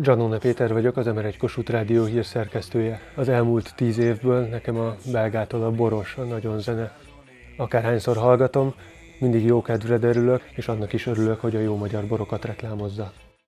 Giannone Péter vagyok, az Emer egy Kossuth Rádió hírszerkesztője. Az elmúlt tíz évből nekem a belgától a boros a nagyon zene. Akárhányszor hallgatom, mindig jó kedvre derülök, és annak is örülök, hogy a jó magyar borokat reklámozza.